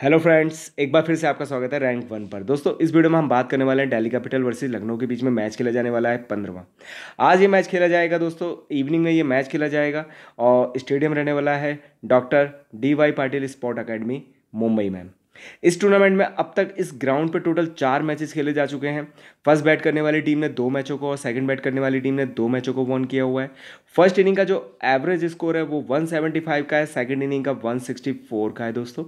Hello friends एक बार फिर से आपका स्वागत है रैंक वन पर। दोस्तों, इस वीडियो में हम बात करने वाले हैं डेली कैपिटल वर्सेस लखनऊ के बीच में मैच खेला जाने वाला है पंद्रवा आज ये मैच खेला जाएगा दोस्तों इवनिंग में ये मैच खेला जाएगा और स्टेडियम रहने वाला है doctor D Y Patil sport academy Mumbai में इस टूर्नामेंट में अब तक इस ग्राउंड पर टोटल चार मैचेस खेले जा चुके हैं। फ़र्स्ट बैट करने वाली टीम ने दो मैचों को और सेकंड बैट करने वाली टीम ने दो मैचों को वॉन किया हुआ है। फ़र्स्ट इनिंग का जो एवरेज स्कोर है वो 175 का है सेकंड इनिंग का 164 का है दोस्तों।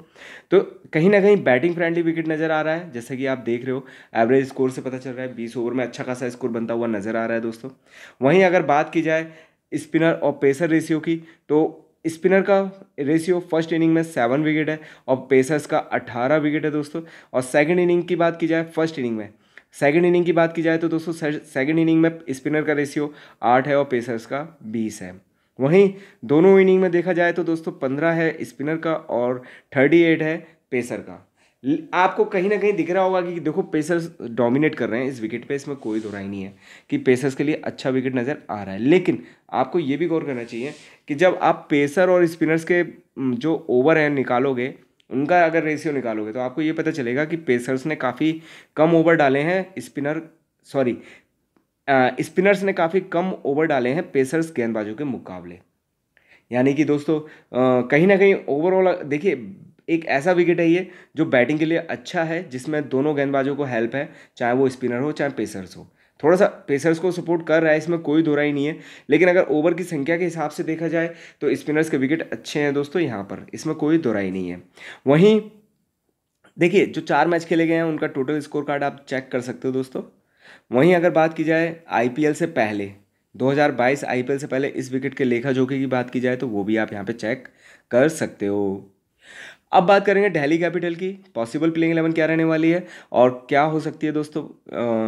तो कहीं ना कहीं बैटिंग फ्रेंडली विकेट नज़र आ रहा है, जैसे कि आप देख रहे हो एवरेज स्कोर से पता चल रहा है बीस ओवर में अच्छा खासा स्कोर बनता हुआ नज़र आ रहा है दोस्तों। वहीं अगर बात की जाए स्पिनर और पेसर रेशियो की तो स्पिनर का रेशियो फ़र्स्ट इनिंग में सेवन विकेट है और पेसर्स का अठारह विकेट है दोस्तों। और सेकेंड इनिंग की बात की जाए फ़र्स्ट इनिंग में। सेकेंड इनिंग की बात की जाए तो दोस्तों सेकेंड इनिंग में स्पिनर का रेशियो आठ है और पेसर्स का बीस है। वहीं दोनों इनिंग में देखा जाए तो दोस्तों, पंद्रह है स्पिनर का और थर्टी एट है पेसर का। आपको कहीं ना कहीं दिख रहा होगा कि देखो पेसर्स डोमिनेट कर रहे हैं। इस विकेट पे इसमें कोई दोराई नहीं है कि पेसर्स के लिए अच्छा विकेट नज़र आ रहा है। लेकिन आपको ये भी गौर करना चाहिए कि जब आप पेसर और स्पिनर्स के जो ओवर हैं, निकालोगे, उनका अगर रेशियो निकालोगे तो आपको ये पता चलेगा कि पेसर्स ने काफ़ी कम ओवर डाले हैं। स्पिनर सॉरी स्पिनर्स ने काफ़ी कम ओवर डाले हैं पेसर्स गेंदबाजों के मुकाबले। यानी कि दोस्तों कहीं ना कहीं ओवरऑल देखिए एक ऐसा विकेट है ये, जो बैटिंग के लिए अच्छा है, जिसमें दोनों गेंदबाजों को हेल्प है, चाहे वो स्पिनर हो, चाहे पेसर्स हो। थोड़ा सा पेसर्स को सपोर्ट कर रहा है, इसमें कोई दो नहीं है, लेकिन अगर ओवर की संख्या के हिसाब से देखा जाए तो स्पिनर्स के विकेट अच्छे हैं दोस्तों यहाँ पर, इसमें कोई दो नहीं है। वहीं, देखिए, जो चार मैच खेले गए हैं, उनका टोटल स्कोर कार्ड आप चेक कर सकते हो दोस्तों। वहीं अगर बात की जाए, आईपीएल से पहले 2022 आईपीएल से पहले इस विकेट के लेखा जोखी की बात की जाए तो वो भी आप यहाँ पे चेक कर सकते हो। अब बात करेंगे दिल्ली कैपिटल की। पॉसिबल प्लेइंग इलेवन क्या रहने वाली है? और क्या हो सकती है दोस्तों?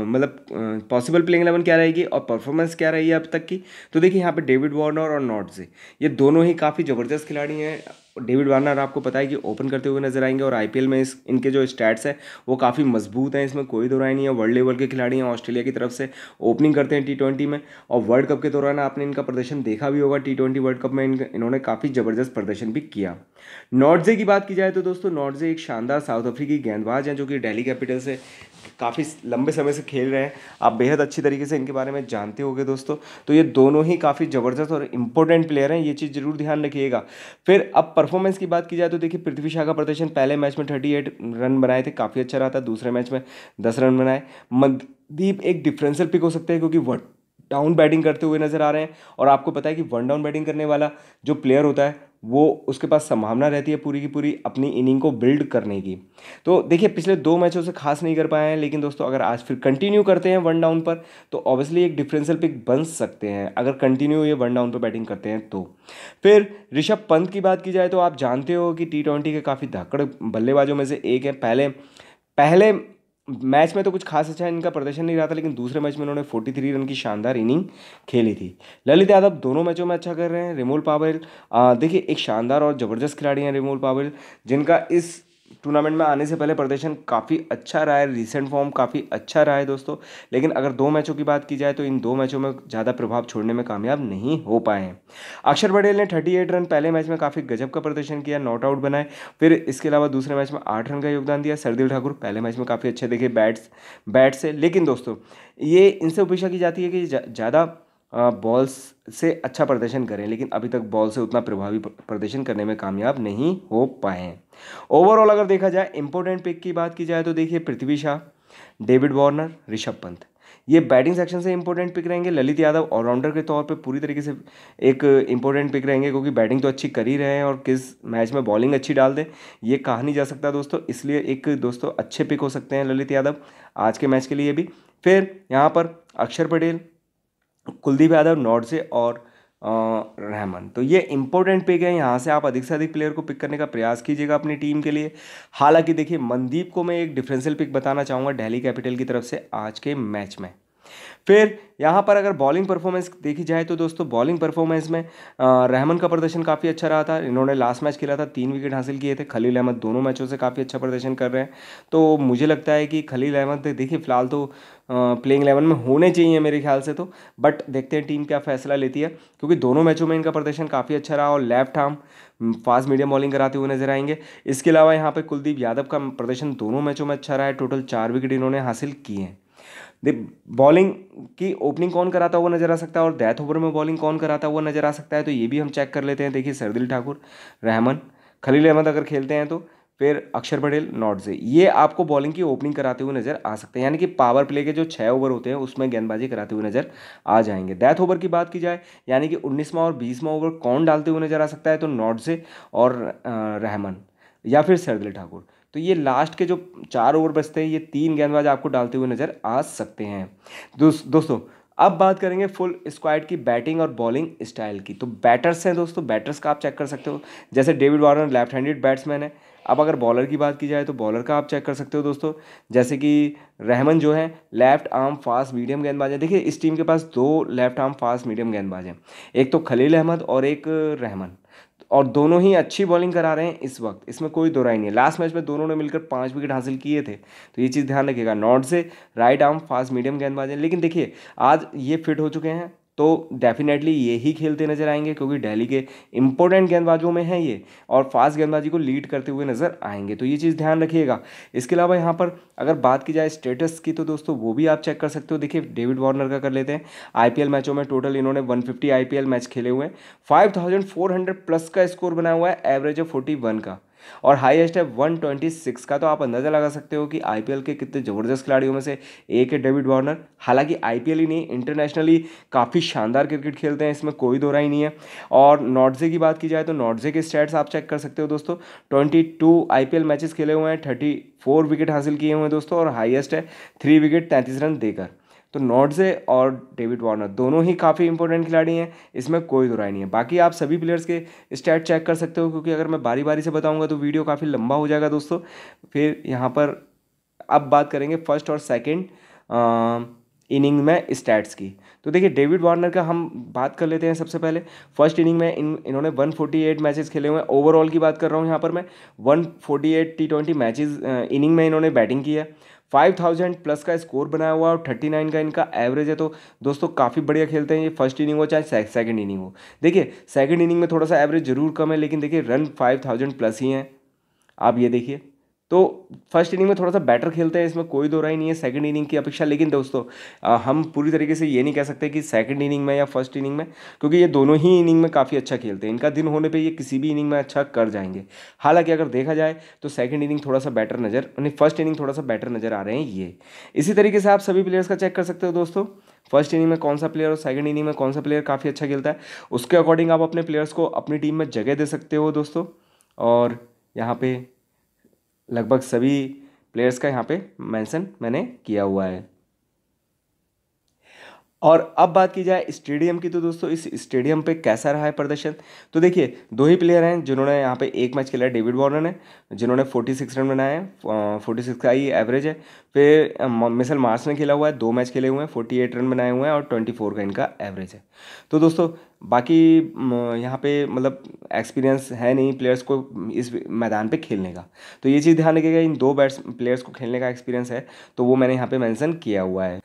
मतलब पॉसिबल प्लेइंग इलेवन क्या रहेगी और परफॉर्मेंस क्या रही है अब तक की? तो देखिए, यहाँ पे डेविड वार्नर और नॉट से ये दोनों ही काफ़ी ज़बरदस्त खिलाड़ी हैं। डेविड वार्नर आपको पता है कि ओपन करते हुए नज़र आएँगे और आईपीएल में इस, इनके जो स्टैट्स है, वो काफ़ी मज़बूत हैं। इसमें कोई दो नहीं है। वर्ल्ड लेवल के खिलाड़ी हैं ऑस्ट्रेलिया की तरफ़ से। ओपनिंग करते हैं टी ट्वेंटी में। और वर्ल्ड कप के दौरान आपने इनका प्रदर्शन देखा भी होगा। टी ट्वेंटी वर्ल्ड कप में इन्होंने काफ़ी ज़बरदस्त प्रदर्शन भी किया। नॉर्जे की बात की जाए तो दोस्तों, नॉर्जे एक शानदार साउथ अफ्रीकी गेंदबाज हैं जो कि डेली कैपिटल से काफ़ी लंबे समय से खेल रहे हैं। आप बेहद अच्छी तरीके से इनके बारे में जानते होंगे दोस्तों। तो ये दोनों ही काफ़ी ज़बरदस्त और इंपॉर्टेंट प्लेयर हैं, ये चीज़ ज़रूर ध्यान रखिएगा। फिर अब परफॉर्मेंस की बात की जाए तो देखिए, पृथ्वी शाह का प्रदर्शन पहले मैच में थर्टी एट रन बनाए थे, काफ़ी अच्छा रहा था। दूसरे मैच में दस रन बनाए। मनदीप, एक डिफरेंशियल पिक हो सकता है क्योंकि वन डाउन बैटिंग करते हुए नज़र आ रहे हैं। और आपको पता है कि वन डाउन बैटिंग करने वाला जो प्लेयर होता है वो उसके पास संभावना रहती है पूरी की पूरी अपनी इनिंग को बिल्ड करने की। तो देखिए, पिछले दो मैचों से खास नहीं कर पाए हैं, लेकिन दोस्तों, अगर आज फिर कंटिन्यू करते हैं वन डाउन पर तो ऑब्वियसली एक डिफरेंशियल पिक बन सकते हैं। अगर कंटिन्यू ये वन डाउन पर बैटिंग करते हैं तो। फिर ऋषभ पंत की बात की जाए तो आप जानते हो कि टी ट्वेंटी के काफ़ी धक्कड़ बल्लेबाजों में से एक है। पहले पहले मैच में तो कुछ खास अच्छा इनका प्रदर्शन नहीं रहा था, लेकिन दूसरे मैच में उन्होंने 43 रन की शानदार इनिंग खेली थी। ललित यादव दोनों मैचों में अच्छा कर रहे हैं, रिमोल पावेल। देखिए, एक शानदार और ज़बरदस्त खिलाड़ी हैं रिमोल पावेल, जिनका इस टूर्नामेंट में आने से पहले प्रदर्शन काफ़ी अच्छा रहा है रिसेंट फॉर्म काफ़ी अच्छा रहा है दोस्तों। लेकिन अगर दो मैचों की बात की जाए तो इन दो मैचों में ज़्यादा प्रभाव छोड़ने में कामयाब नहीं हो पाए हैं। अक्षर पटेल ने थर्टी एट रन पहले मैच में काफ़ी गजब का प्रदर्शन किया नॉट आउट बनाए। फिर इसके अलावा दूसरे मैच में आठ रन का योगदान दिया। सरदिल ठाकुर पहले मैच में काफ़ी अच्छे देखे बैट्स बैट से। लेकिन दोस्तों, ये इनसे अपेक्षा की जाती है कि ज़्यादा बॉल्स से अच्छा प्रदर्शन करें, लेकिन अभी तक बॉल से उतना प्रभावी प्रदर्शन करने में कामयाब नहीं हो पाए हैं। ओवरऑल अगर देखा जाए इंपॉर्टेंट पिक की बात की जाए तो देखिए पृथ्वी शाह, डेविड वार्नर, ऋषभ पंत। ये बैटिंग सेक्शन से इंपॉर्टेंट पिक रहेंगे। ललित यादव ऑलराउंडर के तौर पे पूरी तरीके से एक इंपॉर्टेंट पिक रहेंगे, क्योंकि बैटिंग तो अच्छी कर ही रहे हैं और किस मैच में बॉलिंग अच्छी डाल दें, ये कहा नहीं जा सकता दोस्तों। इसलिए एक दोस्तों अच्छे पिक हो सकते हैं ललित यादव आज के मैच के लिए भी। फिर यहाँ पर अक्षर पटेल कुलदीप यादव नॉर्थ से और रहमान। तो ये इंपॉर्टेंट पिक है, यहाँ से आप अधिक से अधिक प्लेयर को पिक करने का प्रयास कीजिएगा अपनी टीम के लिए। हालाँकि देखिए, मनदीप को मैं एक डिफरेंशियल पिक बताना चाहूँगा दिल्ली कैपिटल की तरफ़ से आज के मैच में। फिर यहाँ पर अगर बॉलिंग परफॉर्मेंस देखी जाए तो दोस्तों बॉलिंग परफॉर्मेंस में रहमान का प्रदर्शन काफ़ी अच्छा रहा था। इन्होंने लास्ट मैच खेला था, तीन विकेट हासिल किए थे। खलील अहमद दोनों मैचों से काफ़ी अच्छा प्रदर्शन कर रहे हैं। तो मुझे लगता है कि खलील अहमद, देखिए, फ़िलहाल तो प्लेइंग इलेवन में होने चाहिए मेरे ख्याल से तो। बट देखते हैं टीम क्या फैसला लेती है। क्योंकि दोनों मैचों में इनका प्रदर्शन काफ़ी अच्छा रहा और left arm fast medium bowling कराते हुए नज़र आएँगे। इसके अलावा यहाँ पर कुलदीप यादव का प्रदर्शन दोनों मैचों में अच्छा रहा है। टोटल चार विकेट इन्होंने हासिल किए हैं। बॉलिंग की ओपनिंग कौन कराता हुआ नज़र आ सकता है और डेथ ओवर में बॉलिंग कौन कराता हुआ नज़र आ सकता है? तो ये भी हम चेक कर लेते हैं। देखिए सरदिल ठाकुर, रहमान, खलील अहमद अगर खेलते हैं तो फिर अक्षर पटेल नॉट से। ये आपको बॉलिंग की ओपनिंग कराते हुए नज़र आ सकते हैं। यानी कि पावर प्ले के जो छः ओवर होते हैं, उसमें गेंदबाजी कराते हुए नज़र आ जाएँगे। डेथ ओवर की बात की जाए, यानी कि उन्नीसवा और बीसवा ओवर कौन डालते हुए नज़र आ सकता है? तो नॉट से और रहमान या फिर सरदिल ठाकुर। तो ये लास्ट के जो चार ओवर बचते हैं, ये तीन गेंदबाज आपको डालते हुए नज़र आ सकते हैं। दोस्त दोस्तों, अब बात करेंगे फुल स्क्वाड की बैटिंग और बॉलिंग स्टाइल की। तो बैटर्स हैं दोस्तों बैटर्स का आप चेक कर सकते हो। जैसे David Warner left handed batsman है। अब अगर बॉलर की बात की जाए तो बॉलर का आप चेक कर सकते हो दोस्तों। जैसे कि रहमन जो है लेफ़्ट आर्म फास्ट मीडियम गेंदबाज है। देखिए, इस टीम के पास दो लेफ़्ट आर्म फास्ट मीडियम गेंदबाज हैं। एक तो खलील अहमद और एक रहमन। और दोनों ही अच्छी बॉलिंग करा रहे हैं इस वक्त। इसमें कोई दो राय नहीं है। लास्ट मैच में दोनों ने मिलकर पाँच विकेट हासिल किए थे। तो ये चीज़ ध्यान रखिएगा। नॉट से राइट आर्म फास्ट मीडियम गेंदबाज है। लेकिन देखिए, आज ये फिट हो चुके हैं। तो डेफिनेटली ये ही खेलते नज़र आएँगे, क्योंकि दिल्ली के इंपॉर्टेंट गेंदबाजों में हैं ये, और फास्ट गेंदबाजी को लीड करते हुए नज़र आएँगे। तो ये चीज़ ध्यान रखिएगा। इसके अलावा यहाँ पर अगर बात की जाए स्टेटस की तो दोस्तों वो भी आप चेक कर सकते हो। देखिए डेविड वार्नर का कर लेते हैं। आईपीएल मैचों में टोटल इन्होंने 150 आईपीएल मैच खेले हुए हैं। 5400 प्लस का स्कोर बनाया हुआ है एवरेज है 41 का। और हाईएस्ट है 126 का तो आप अंदाज़ा लगा सकते हो कि आईपीएल के कितने ज़बरदस्त खिलाड़ियों में से एक है डेविड वार्नर। हालाँकि आईपीएल ही नहीं इंटरनेशनली काफ़ी शानदार क्रिकेट खेलते हैं, इसमें कोई दो राय नहीं है। और नॉर्जे की बात की जाए तो नॉर्जे के स्टैट्स आप चेक कर सकते हो दोस्तों। ट्वेंटी टू मैचेस खेले हुए हैं थर्टी विकेट हासिल किए हुए हैं दोस्तों, और हाइएस्ट है थ्री विकेट तैंतीस रन देकर। तो नॉर्डजे और डेविड वार्नर दोनों ही काफ़ी इंपॉर्टेंट खिलाड़ी हैं। इसमें कोई दो नहीं है। बाकी आप सभी प्लेयर्स के स्टैट चेक कर सकते हो, क्योंकि अगर मैं बारी बारी से बताऊँगा तो वीडियो काफ़ी लंबा हो जाएगा दोस्तों। फिर यहाँ पर अब बात करेंगे फ़र्स्ट और सेकेंड इनिंग में स्टैट्स की। तो देखिए, डेविड वार्नर का हम बात कर लेते हैं सबसे पहले। फ़र्स्ट इनिंग में इन, इन्होंने 148 मैचेस खेले हुए हैं। ओवरऑल की बात कर रहा हूँ यहाँ पर मैं 148 टी ट्वेंटी मैचेस इनिंग में इन्होंने बैटिंग की है। फाइव थाउज़ेंड प्लस का स्कोर बनाया हुआ और थर्टी नाइन का इनका एवरेज है तो दोस्तों काफ़ी बढ़िया खेलते हैं ये। फ़र्स्ट इनिंग हो चाहे सेकंड इनिंग हो। देखिए सेकंड इनिंग में थोड़ा सा एवरेज ज़रूर कम है, लेकिन देखिए रन फाइव थाउज़ेंड प्लस ही हैं। आप ये देखिए। तो फ़र्स्ट इनिंग में थोड़ा सा बेटर खेलते हैं, इसमें कोई दो राय नहीं है सेकंड इनिंग की अपेक्षा। लेकिन दोस्तों हम पूरी तरीके से ये नहीं कह सकते कि सेकंड इनिंग में या फ़र्स्ट इनिंग में, क्योंकि ये दोनों ही इनिंग में काफ़ी अच्छा खेलते हैं। इनका दिन होने पे ये किसी भी इनिंग में अच्छा कर जाएँगे। हालाँकि अगर देखा जाए तो सेकेंड इनिंग थोड़ा सा बेटर नज़र, यानी फ़र्स्ट इनिंग थोड़ा सा बेटर नज़र आ रहे हैं ये। इसी तरीके से आप सभी प्लेयर्स का चेक कर सकते हो दोस्तों। फ़र्स्ट इनिंग में कौन सा प्लेयर और सेकंड इनिंग में कौन सा प्लेयर काफ़ी अच्छा खेलता है, उसके अकॉर्डिंग आप अपने प्लेयर्स को अपनी टीम में जगह दे सकते हो दोस्तों। और यहाँ पे लगभग सभी प्लेयर्स का यहाँ पे मेंशन मैंने किया हुआ है। और अब बात की जाए स्टेडियम की तो दोस्तों इस स्टेडियम पे कैसा रहा है प्रदर्शन? तो देखिए, दो ही प्लेयर हैं जिन्होंने यहाँ पे एक मैच खेला है डेविड वॉर्नर ने, जिन्होंने 46 रन बनाए हैं फोर्टी सिक्स का ही एवरेज है। फिर मिसल मार्स ने खेला हुआ है, दो मैच खेले हुए हैं फोर्टी एट रन बनाए हुए हैं और ट्वेंटी फोर का इनका एवरेज है। तो दोस्तों, बाकी यहाँ पे मतलब एक्सपीरियंस है नहीं प्लेयर्स को इस मैदान पे खेलने का। तो ये चीज़ ध्यान रखिएगा, इन दो बैट्स प्लेयर्स को खेलने का एक्सपीरियंस है तो वो मैंने यहाँ पे मेंशन किया हुआ है।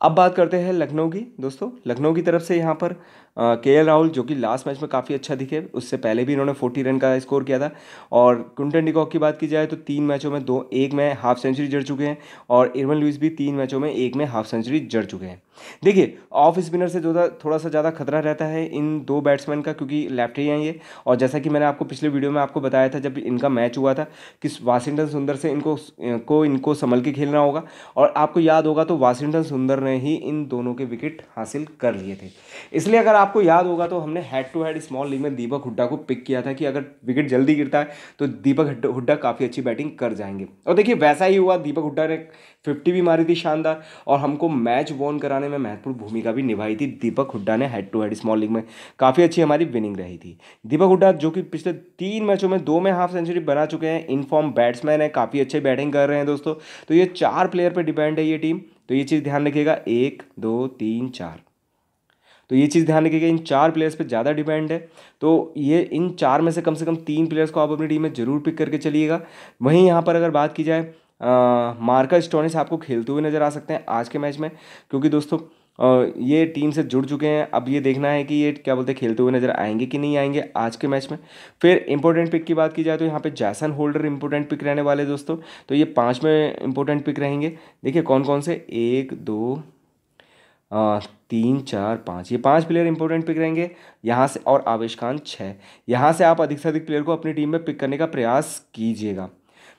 अब बात करते हैं लखनऊ की। दोस्तों, लखनऊ की तरफ़ से यहाँ पर के एल राहुल, जो कि लास्ट मैच में काफ़ी अच्छा दिखे, उससे पहले भी इन्होंने फोर्टी रन का स्कोर किया था। और कुंटन डिकॉक की बात की जाए तो तीन मैचों में दो, एक में हाफ़ सेंचुरी जड़ चुके हैं और इरवन लुइस भी तीन मैचों में एक में हाफ़ सेंचुरी जड़ चुके हैं। देखिए ऑफ़ स्पिनर से जो थोड़ा सा ज़्यादा खतरा रहता है इन दो बैट्समैन का, क्योंकि लेफ़्ट ही हैं ये। और जैसा कि मैंने आपको पिछले वीडियो में आपको बताया था, जब इनका मैच हुआ था, कि वाशिंगटन सुंदर से इनको को इनको संभल के खेलना होगा। और आपको याद होगा तो वाशिंगटन सुंदर ने ही इन दोनों के विकेट हासिल कर लिए थे। इसलिए अगर आपको याद होगा तो हमने head to head small league में दीपक हुड्डा को पिक किया था कि अगर विकेट जल्दी गिरता है तो दीपक हुड्डा काफ़ी अच्छी बैटिंग कर जाएँगे। और देखिए, वैसा ही हुआ, दीपक हुड्डा ने फिफ्टी भी मारी थी शानदार और हमको मैच वॉन कराने में महत्वपूर्ण भूमिका भी निभाई थी। दीपक हुड्डा ने head to head small league में काफ़ी अच्छी हमारी विनिंग रही थी। दीपक हुड्डा जो कि पिछले तीन मैचों में दो में हाफ़ सेंचुरी बना चुके हैं इनफॉर्म बैट्समैन है, काफ़ी अच्छे बैटिंग कर रहे हैं दोस्तों। तो ये चार प्लेयर पर डिपेंड है ये टीम तो ये चीज़ ध्यान रखिएगा, एक, दो, तीन, चार। तो ये चीज़ ध्यान रखिएगा, इन चार प्लेयर्स पे ज़्यादा डिपेंड है। तो ये, इन चार में से कम से कम तीन प्लेयर्स को आप अपनी टीम में ज़रूर पिक करके चलिएगा। वहीं यहाँ पर अगर बात की जाए मार्का स्टोनिस आपको खेलते हुए नज़र आ सकते हैं आज के मैच में। क्योंकि दोस्तों ये टीम से जुड़ चुके हैं। अब ये देखना है कि ये क्या बोलते हैं खेलते हुए नज़र आएँगे कि नहीं आएँगे आज के मैच में। फिर इंपॉर्टेंट पिक की बात की जाए तो यहाँ पे जैसन होल्डर इंपॉर्टेंट पिक रहने वाले दोस्तों। तो ये पाँच में इंपॉर्टेंट पिक रहेंगे। देखिए कौन कौन से? एक दो आ, तीन चार पाँच। ये पाँच प्लेयर इंपॉर्टेंट पिक रहेंगे। यहाँ से और आवेश खान छः यहाँ से आप अधिक से अधिक प्लेयर को अपनी टीम में पिक करने का प्रयास कीजिएगा।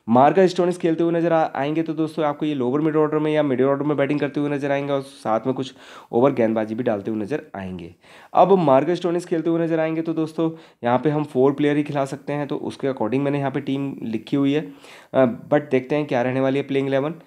मार्का स्टोनिस खेलते हुए नज़र आएँगे तो दोस्तों आपको ये लोअर मिडिल ऑर्डर में या मिडिल ऑर्डर में बैटिंग करते हुए नज़र आएँगे और साथ में कुछ ओवर गेंदबाजी भी डालते हुए नज़र आएँगे। अब मार्का स्टोनिस खेलते हुए नज़र आएँगे तो दोस्तों यहाँ पे हम फोर प्लेयर ही खिला सकते हैं तो उसके अकॉर्डिंग मैंने यहाँ पर टीम लिखी हुई है। बट देखते हैं क्या रहने वाली है प्लेइंग इलेवन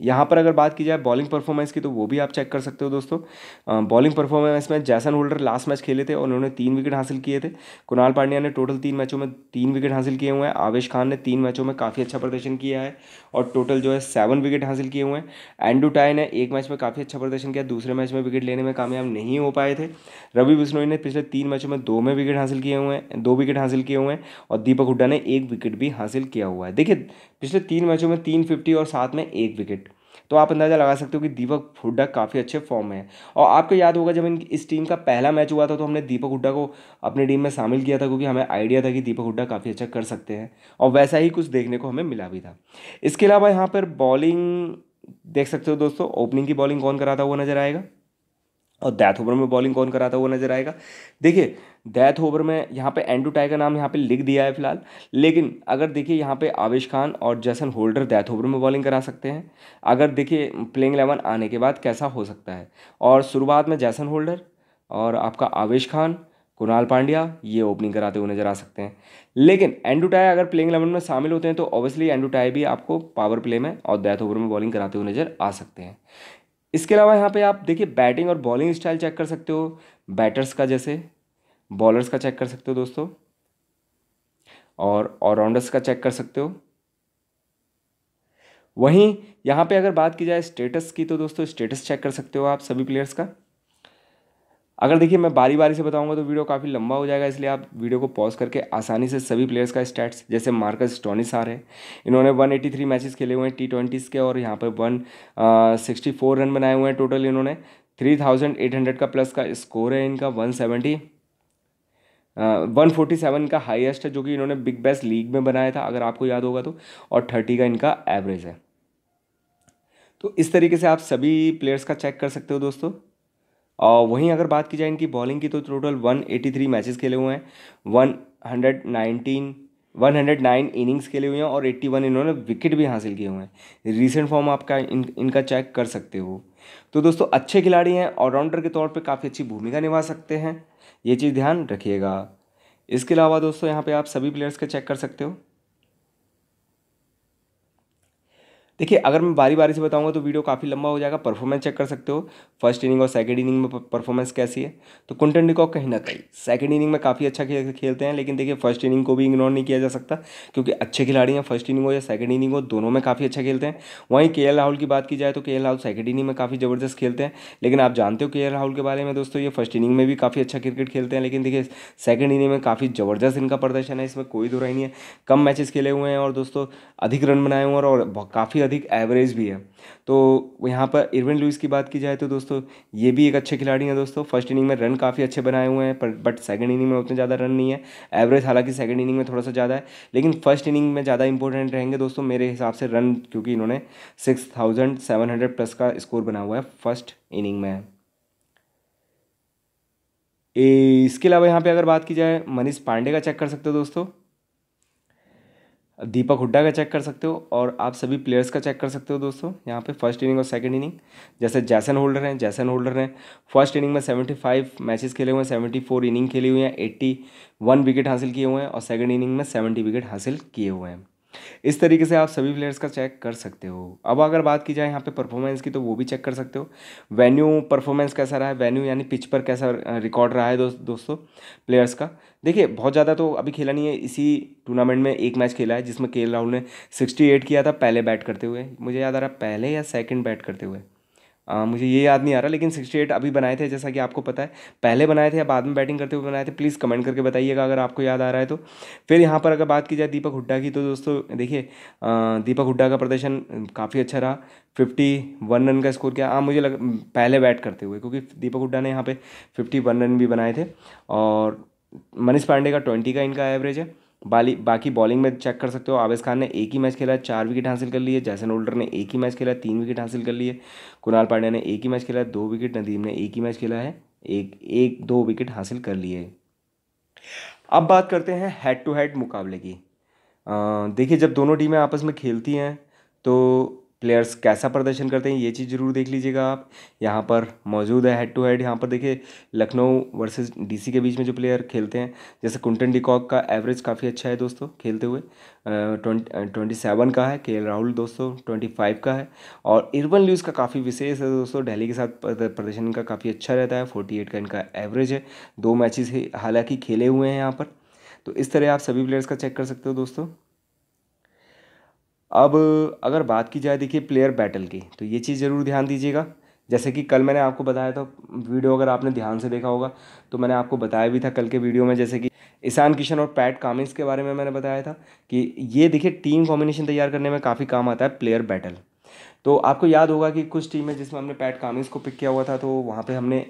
यहाँ पर अगर बात की जाए बॉलिंग परफॉर्मेंस की तो वो भी आप चेक कर सकते हो दोस्तों। बॉलिंग परफॉर्मेंस में जैसन होल्डर लास्ट मैच खेले थे और उन्होंने तीन विकेट हासिल किए थे। कुणाल पांड्या ने टोटल तीन मैचों में तीन विकेट हासिल किए हुए हैं। आवेश खान ने तीन मैचों में काफ़ी अच्छा प्रदर्शन किया है और टोटल जो है सेवन विकेट हासिल किए हुए हैं। एंडू टाई ने एक मैच में काफ़ी अच्छा प्रदर्शन किया, दूसरे मैच में विकेट लेने में कामयाब नहीं हो पाए थे। रवि बिश्नोई ने पिछले तीन मैचों में दो में विकेट हासिल किए हुए हैं, दो विकेट हासिल किए हुए हैं और दीपक हुड्डा ने एक विकेट भी हासिल किया हुआ है। देखिए, पिछले तीन मैचों में तीन फिफ्टी और साथ में एक विकेट तो आप अंदाज़ा लगा सकते हो कि दीपक हुड्डा काफ़ी अच्छे फॉर्म में है। और आपको याद होगा जब इन, इस टीम का पहला मैच हुआ था तो हमने दीपक हुड्डा को अपनी टीम में शामिल किया था, क्योंकि हमें आइडिया था कि दीपक हुड्डा काफ़ी अच्छा कर सकते हैं। और वैसा ही कुछ देखने को हमें मिला भी था। इसके अलावा यहाँ पर बॉलिंग देख सकते हो दोस्तों ओपनिंग की बॉलिंग कौन कराता हुआ नज़र आएगा? और डेथ ओवर में बॉलिंग कौन कराता हुआ नज़र आएगा। देखिए डेथ ओवर में यहाँ पे एंडू टाई का नाम यहाँ पे लिख दिया है फ़िलहाल, लेकिन अगर देखिए यहाँ पे आवेश खान और जैसन होल्डर डेथ ओवर में बॉलिंग करा सकते हैं। अगर देखिए प्लेइंग इलेवन आने के बाद कैसा हो सकता है। और शुरुआत में जैसन होल्डर और आपका आवेश खान, कुणाल पांड्या, ये ओपनिंग कराते हुए नज़र आ सकते हैं। लेकिन एंडू टाई अगर प्लेइंग इलेवन में शामिल होते हैं तो ऑब्वियसली एंडू टाई भी आपको पावर प्ले में और डेथ ओवर में बॉलिंग कराते हुए नज़र आ सकते हैं। इसके अलावा यहाँ पे आप देखिए बैटिंग और बॉलिंग स्टाइल चेक कर सकते हो, बैटर्स का जैसे, बॉलर्स का चेक कर सकते हो दोस्तों, और ऑलराउंडर्स का चेक कर सकते हो। वहीं यहाँ पे अगर बात की जाए स्टेटस की तो दोस्तों स्टेटस चेक कर सकते हो आप सभी प्लेयर्स का। अगर देखिए मैं बारी बारी से बताऊँगा तो वीडियो काफ़ी लंबा हो जाएगा, इसलिए आप वीडियो को पॉज करके आसानी से सभी प्लेयर्स का स्टैट्स जैसे मार्कस स्टोनिस आ रहे हैं, इन्होंने 183 मैचेस खेले हुए हैं टी ट्वेंटीज़ के और यहाँ पर वन सिक्सटी फोर रन बनाए हुए हैं टोटल इन्होंने। थ्री थाउज़ेंड एट हंड्रेड का प्लस का स्कोर है इनका one seventy one forty seven का हाईएस्ट है, जो कि इन्होंने बिग बेस्ट लीग में बनाया था, अगर आपको याद होगा तो और थर्टी का इनका एवरेज है। तो इस तरीके से आप सभी प्लेयर्स का चेक कर सकते हो दोस्तों। और वहीं अगर बात की जाए इनकी बॉलिंग की तो total one eighty three matches खेले हुए हैं। One hundred nineteen one hundred nine innings खेले हुए हैं और एट्टी वन इन्होंने विकेट भी हासिल किए हुए हैं। रिसेंट फॉर्म आपका इन, इनका चेक कर सकते हो। तो दोस्तों, अच्छे खिलाड़ी हैं ऑलराउंडर के तौर पे काफ़ी अच्छी भूमिका निभा सकते हैं। ये चीज़ ध्यान रखिएगा। इसके अलावा दोस्तों, यहाँ पे आप सभी प्लेयर्स के चेक कर सकते हो। देखिए, अगर मैं बारी बारी से बताऊँगा तो वीडियो काफ़ी लंबा हो जाएगा परफॉर्मेंस चेक कर सकते हो। फ़र्स्ट इनिंग और सेकंड इनिंग में परफॉर्मेंस कैसी है? तो कुंटन निकॉक कहीं ना कहीं सेकंड इनिंग में काफ़ी अच्छा खेल, खेलते हैं, लेकिन देखिए फ़र्स्ट इनिंग को भी इग्नोर नहीं किया जा सकता, क्योंकि अच्छे खिलाड़ी हैं फ़र्स्ट इनिंग हो या सेकंड इनिंग हो, दोनों में काफ़ी अच्छा खेलते हैं। वहीं के राहुल की बात की जाए तो के राहुल सेकंड इनिंग में काफ़ी ज़बरदस्त खेलते हैं, लेकिन आप जानते हो के राहुल के बारे में दोस्तों, ये फ़र्स्ट इनिंग में भी काफ़ी अच्छा क्रिकेट खेलते हैं, लेकिन देखिए सेकंड इनिंग में काफ़ी ज़बरदस्त इनका प्रदर्शन है, इसमें कोई दो नहीं है। कम मैचेस खेले हुए हैं और दोस्तों, अधिक रन बनाए हुए हैं और काफ़ी अधिक एवरेज भी है। तो यहाँ पर इरविन लुइस की बात की जाए तो दोस्तों, ये भी एक अच्छे खिलाड़ी हैं दोस्तों। फ़र्स्ट इनिंग में रन काफ़ी अच्छे बनाए हुए हैं, पर बट सेकंड इनिंग में उतने ज़्यादा रन नहीं है। एवरेज हालाँकि सेकंड इनिंग में थोड़ा सा ज़्यादा है, लेकिन फ़र्स्ट इनिंग में ज़्यादा इंपॉर्टेंट रहेंगे दोस्तों मेरे हिसाब से रन क्योंकि इन्होंने सिक्स प्लस का स्कोर बना हुआ है फ़र्स्ट इनिंग में। इसके अलावा यहाँ पे अगर बात की जाए, मनीष पांडे का चेक कर सकते हो दोस्तों? दीपक हुड्डा का चेक कर सकते हो और आप सभी प्लेयर्स का चेक कर सकते हो दोस्तों। यहाँ पे फ़र्स्ट इनिंग और सेकंड इनिंग जैसे जैसन होल्डर हैं, जैसन होल्डर हैं। फ़र्स्ट इनिंग में सेवेंटी फाइव मैचेस खेले हुए हैं सेवेंटी फोर इनिंग खेली हुई हैं एट्टी वन विकेट हासिल किए हुए हैं और सेकंड इनिंग में सेवेंटी विकेट हासिल किए हुए हैं। इस तरीके से आप सभी प्लेयर्स का चेक कर सकते हो। अब अगर बात की जाए यहाँ पे परफॉर्मेंस की तो वो भी चेक कर सकते हो। वेन्यू परफॉर्मेंस कैसा रहा है? वेन्यू यानी पिच पर कैसा रिकॉर्ड रहा है दो, दोस्तों प्लेयर्स का? देखिए बहुत ज़्यादा तो अभी खेला नहीं है। इसी टूर्नामेंट में एक मैच खेला है जिसमें के राहुल ने सिक्सटी एट किया था पहले बैट करते हुए। मुझे याद आ रहा पहले या सेकेंड बैट करते हुए। आ, मुझे ये याद नहीं आ रहा लेकिन सिक्सटी एट अभी बनाए थे जैसा कि आपको पता है। पहले बनाए थे या बाद में बैटिंग करते हुए बनाए थे। प्लीज़ कमेंट करके बताइएगा अगर आपको याद आ रहा है तो। फिर यहाँ पर अगर बात की जाए दीपक हुड्डा की तो दोस्तों देखिए दीपक हुड्डा का प्रदर्शन काफ़ी अच्छा रहा। फिफ्टी वन रन का स्कोर किया। हाँ मुझे लग पहले बैट करते हुए क्योंकि दीपक हुड्डा ने यहाँ पे फिफ्टी वन रन भी बनाए थे। और मनीष पांडे का ट्वेंटी का इनका एवरेज है। बाली, बाकी बॉलिंग में चेक कर सकते हो। आवेश खान ने एक ही मैच खेला, चार विकेट हासिल कर लिए। जैसन होल्डर ने एक ही मैच खेला, तीन विकेट हासिल कर लिए। कुणाल पांड्या ने एक ही मैच खेला, दो विकेट नदीम ने एक ही मैच खेला है। एक एक, दो विकेट हासिल कर लिए। अब बात करते हैं हेड टू हेड मुकाबले की। देखिए, जब दोनों टीमें आपस में खेलती हैं तो प्लेयर्स कैसा प्रदर्शन करते हैं, ये चीज़ ज़रूर देख लीजिएगा आप। यहाँ पर मौजूद है हेड टू हेड यहाँ पर देखिए, लखनऊ वर्सेस डीसी के बीच में जो प्लेयर खेलते हैं, जैसे कुंटन डिकॉक का एवरेज काफ़ी अच्छा है दोस्तों खेलते हुए। ट्वेंटी सेवन का है, के राहुल दोस्तों ट्वेंटी फाइव का है। और इरवन ल्यूज़ का काफ़ी विशेष है दोस्तों दिल्ली के साथ प्रदर्शन इनका काफ़ी अच्छा रहता है फोर्टी एट का इनका एवरेज है। दो मैचेस हालाँकि खेले हुए हैं यहाँ पर। तो इस तरह आप सभी प्लेयर्स का चेक कर सकते हो दोस्तों। अब अगर बात की जाए देखिए प्लेयर बैटल की तो ये चीज़ ज़रूर ध्यान दीजिएगा। जैसे कि कल मैंने आपको बताया था, वीडियो अगर आपने ध्यान से देखा होगा तो मैंने आपको बताया भी था कल के वीडियो में, जैसे कि ईशान किशन और पैट कामिंस के बारे में मैंने बताया था कि ये देखिए टीम कॉम्बिनेशन तैयार करने में काफ़ी काम आता है प्लेयर बैटल तो आपको याद होगा कि कुछ टीम है जिसमें हमने पैट कामिंस को पिक किया हुआ था तो वहाँ पर हमने